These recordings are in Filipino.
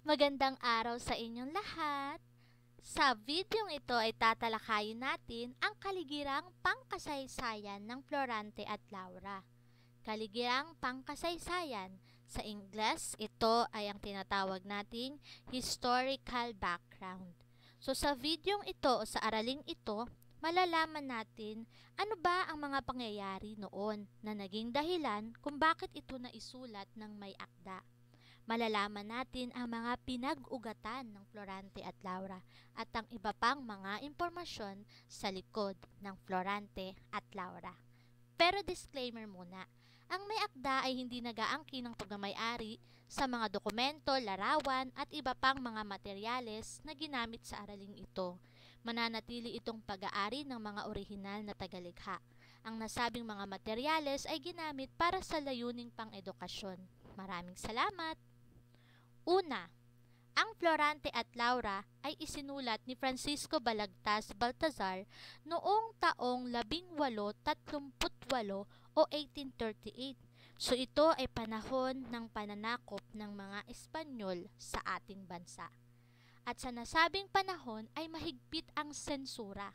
Magandang araw sa inyong lahat. Sa videong ito ay tatalakayin natin ang kaligirang pangkasaysayan ng Florante at Laura. Kaligirang pangkasaysayan, sa Ingles, ito ay ang tinatawag nating historical background. So sa videong ito o sa araling ito, malalaman natin ano ba ang mga pangyayari noon na naging dahilan kung bakit ito naisulat ng may akda malalaman natin ang mga pinag-ugatan ng Florante at Laura at ang iba pang mga impormasyon sa likod ng Florante at Laura. Pero disclaimer muna, ang may akda ay hindi nagaangki ng pagmamayari sa mga dokumento, larawan at iba pang mga materyales na ginamit sa araling ito. Mananatili itong pag-aari ng mga orihinal na tagalikha. Ang nasabing mga materyales ay ginamit para sa layuning pang-edukasyon. Maraming salamat! Una, ang Florante at Laura ay isinulat ni Francisco Balagtas Baltazar noong taong 1838 o 1838. So ito ay panahon ng pananakop ng mga Espanyol sa ating bansa. At sa nasabing panahon ay mahigpit ang sensura.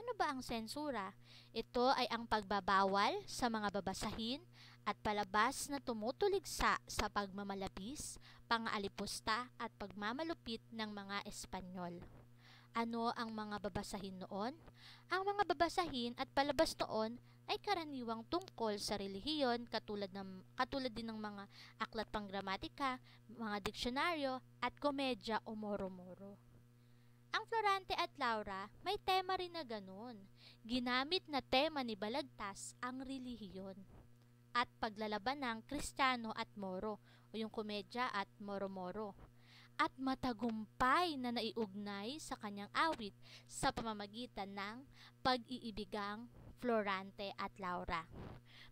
Ano ba ang sensura? Ito ay ang pagbabawal sa mga babasahin at palabas na tumutuligsa sa pagmamalabis, pangaalipusta at pagmamalupit ng mga Espanyol. Ano ang mga babasahin noon? Ang mga babasahin at palabas noon ay karaniwang tungkol sa relihiyon katulad, ng, katulad din ng mga aklat panggramatika, mga diksyonaryo at komedya o moro-moro. Ang Florante at Laura may tema rin na ganun. Ginamit na tema ni Balagtas ang relihiyon at paglalaban ng Kristiyano at Moro o yung komedya at Moro-Moro at matagumpay na naiugnay sa kanyang awit sa pamamagitan ng pag-iibigang Florante at Laura.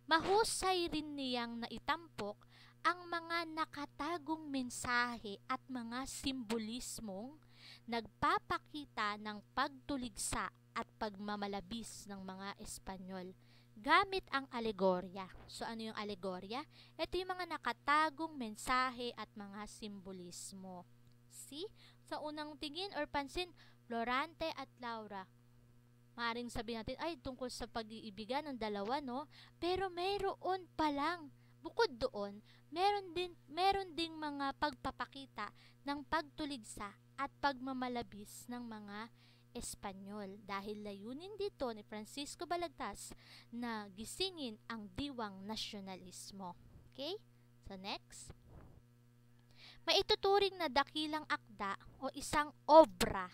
Mahusay rin niyang naitampok ang mga nakatagong mensahe at mga simbolismong nagpapakita ng pagtuligsa at pagmamalabis ng mga Espanyol gamit ang alegorya. So ano yung alegorya? Ito yung mga nakatagong mensahe at mga simbolismo. See? Sa unang tingin or pansin, Florante at Laura. Maaring sabihin natin, ay tungkol sa pag-iibigan ng dalawa, no? Pero mayroon pa lang Bukod doon, meron din meron ding mga pagpapakita ng pagtuligsa at pagmamalabis ng mga Espanyol dahil layunin dito ni Francisco Balagtas na gisingin ang diwang nasyonalismo. Okay? So next. Maituturing na dakilang akda o isang obra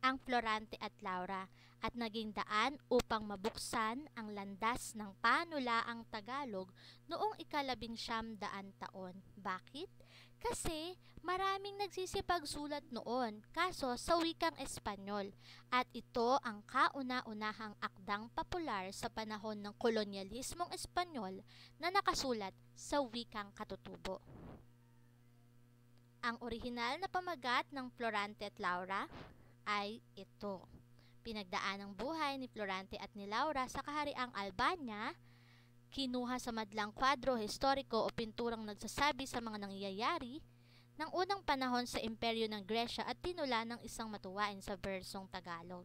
ang Florante at Laura at naging daan upang mabuksan ang landas ng panulaang Tagalog noong ikalabing siyam daan taon. Bakit? Kasi maraming nagsisipagsulat noon kaso sa wikang Espanyol at ito ang kauna-unahang akdang popular sa panahon ng kolonyalismong Espanyol na nakasulat sa wikang katutubo. Ang orihinal na pamagat ng Florante at Laura ay ito. Pinagdaan ng buhay ni Florante at ni Laura sa kahariang Albania, kinuha sa madlang kwadro historiko o pinturang nagsasabi sa mga nangyayari ng unang panahon sa imperyo ng Gresya at tinula ng isang matuwain sa bersong Tagalog.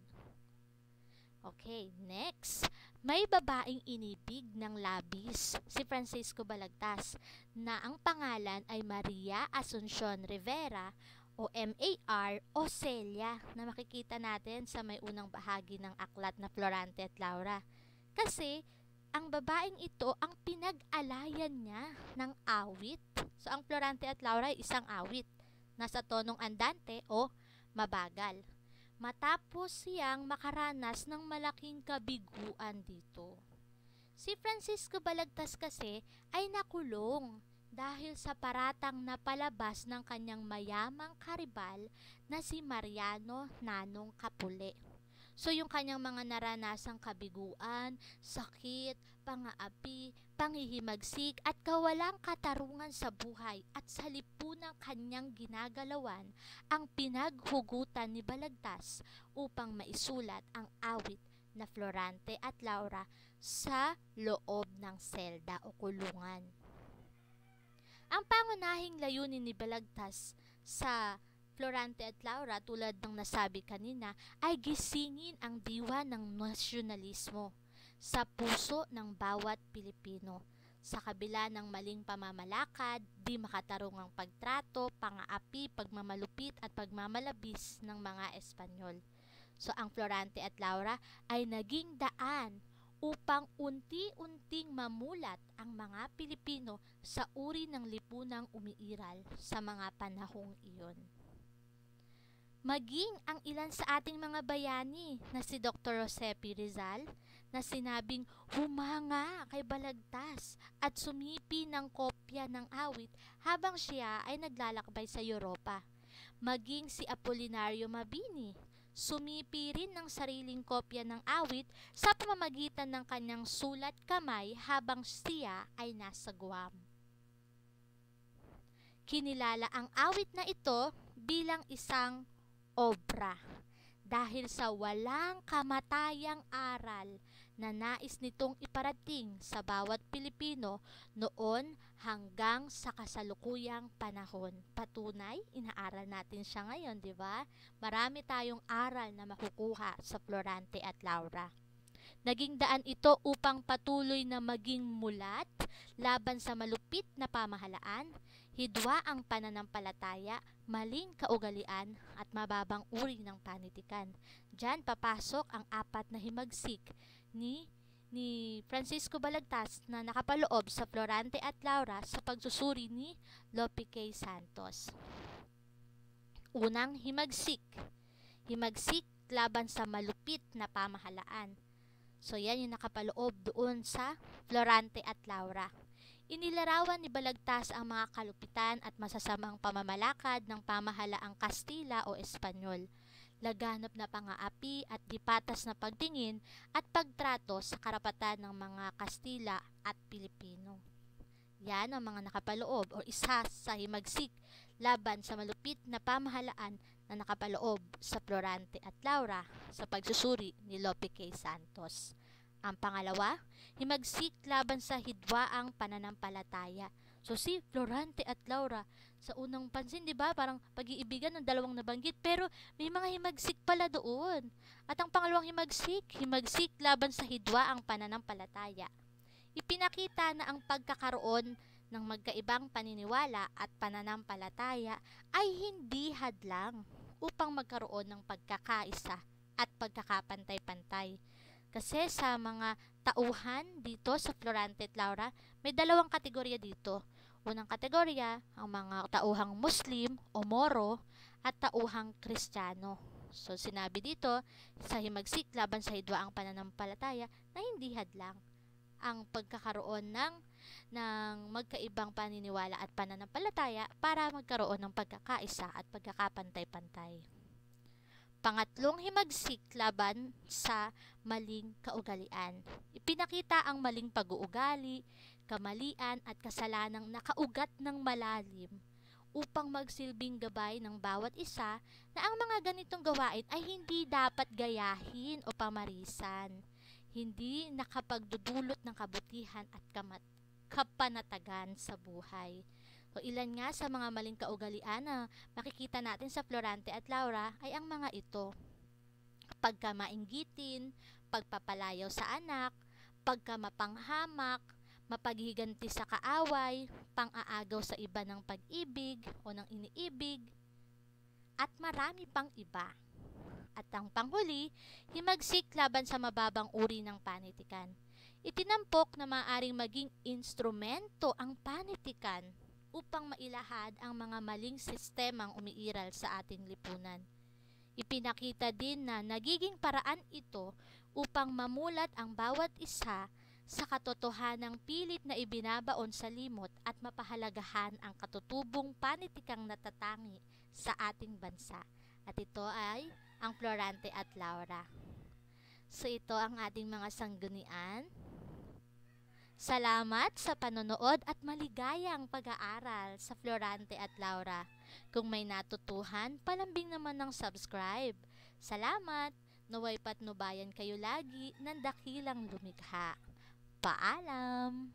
Okay, next. May babaeng inibig ng labis si Francisco Balagtas na ang pangalan ay Maria Asuncion Rivera o MAR o Celia na makikita natin sa may unang bahagi ng aklat na Florante at Laura. Kasi ang babaeng ito ang pinag-alayan niya ng awit. So ang Florante at Laura ay isang awit. Nasa tonong andante o mabagal. Matapos siyang makaranas ng malaking kabiguan dito. Si Francisco Balagtas kasi ay nakulong dahil sa paratang na palabas ng kanyang mayamang karibal na si Mariano Nanong Kapule. So yung kanyang mga naranasang kabiguan, sakit, pangaapi, panghihimagsik at kawalang katarungan sa buhay at sa lipunang kanyang ginagalawan ang pinaghugutan ni Balagtas upang maisulat ang awit na Florante at Laura sa loob ng selda o kulungan. Ang pangunahing layunin ni Balagtas sa Florante at Laura tulad ng nasabi kanina ay gisingin ang diwa ng nasyonalismo sa puso ng bawat Pilipino. Sa kabila ng maling pamamalakad, di makatarong ang pagtrato, pangaapi, pagmamalupit at pagmamalabis ng mga Espanyol. So ang Florante at Laura ay naging daan upang unti-unting mamulat ang mga Pilipino sa uri ng lipunang umiiral sa mga panahong iyon. Maging ang ilan sa ating mga bayani na si Dr. Josepi Rizal na sinabing humanga kay Balagtas at sumipi ng kopya ng awit habang siya ay naglalakbay sa Europa. Maging si Apolinario Mabini sumipi rin ng sariling kopya ng awit sa pamamagitan ng kanyang sulat kamay habang siya ay nasa Guam. Kinilala ang awit na ito bilang isang obra dahil sa walang kamatayang aral na nais nitong iparating sa bawat Pilipino noon hanggang sa kasalukuyang panahon. Patunay, inaaral natin siya ngayon, di ba? Marami tayong aral na makukuha sa Florante at Laura. Naging daan ito upang patuloy na maging mulat laban sa malupit na pamahalaan, hidwa ang pananampalataya, maling kaugalian at mababang uri ng panitikan. Diyan papasok ang apat na himagsik ni ni Francisco Balagtas na nakapaloob sa Florante at Laura sa pagsusuri ni K. Santos. Unang himagsik. Himagsik laban sa malupit na pamahalaan. So yan yung nakapaloob doon sa Florante at Laura. Inilarawan ni Balagtas ang mga kalupitan at masasamang pamamalakad ng pamahalaang Kastila o Espanyol laganap na pangaapi at dipatas na pagtingin at pagtrato sa karapatan ng mga Kastila at Pilipino. Yan ang mga nakapaloob o isa sa himagsik laban sa malupit na pamahalaan na nakapaloob sa Florante at Laura sa pagsusuri ni Lope K. Santos. Ang pangalawa, himagsik laban sa hidwaang pananampalataya. So si Florante at Laura sa unang pansin, 'di ba? Parang pag-iibigan ng dalawang nabanggit, pero may mga himagsik pala doon. At ang pangalawang himagsik, himagsik laban sa hidwa ang pananampalataya. Ipinakita na ang pagkakaroon ng magkaibang paniniwala at pananampalataya ay hindi hadlang upang magkaroon ng pagkakaisa at pagkakapantay-pantay. Kasi sa mga tauhan dito sa Florante at Laura, may dalawang kategorya dito Unang kategorya, ang mga tauhang Muslim o Moro at tauhang Kristiyano. So sinabi dito sa himagsik laban sa hidwa ang pananampalataya na hindi hadlang ang pagkakaroon ng ng magkaibang paniniwala at pananampalataya para magkaroon ng pagkakaisa at pagkakapantay-pantay. Pangatlong himagsik laban sa maling kaugalian. Ipinakita ang maling pag-uugali, kamalian at kasalanang nakaugat ng malalim upang magsilbing gabay ng bawat isa na ang mga ganitong gawain ay hindi dapat gayahin o pamarisan. Hindi nakapagdudulot ng kabutihan at kamat kapanatagan sa buhay. O ilan nga sa mga maling kaugalian na makikita natin sa Florante at Laura ay ang mga ito. Pagkamainggitin, pagpapalayaw sa anak, pagkamapanghamak, mapaghiganti sa kaaway, pang-aagaw sa iba ng pag-ibig o ng iniibig, at marami pang iba. At ang panghuli, himagsik laban sa mababang uri ng panitikan. Itinampok na maaring maging instrumento ang panitikan upang mailahad ang mga maling sistemang umiiral sa ating lipunan. Ipinakita din na nagiging paraan ito upang mamulat ang bawat isa sa katotohanang pilit na ibinabaon sa limot at mapahalagahan ang katutubong panitikang natatangi sa ating bansa. At ito ay ang Florante at Laura. So ito ang ating mga sanggunian. Salamat sa panonood at maligayang pag-aaral sa Florante at Laura. Kung may natutuhan, palambing naman ng subscribe. Salamat! Naway patnubayan kayo lagi ng dakilang lumikha. Paalam!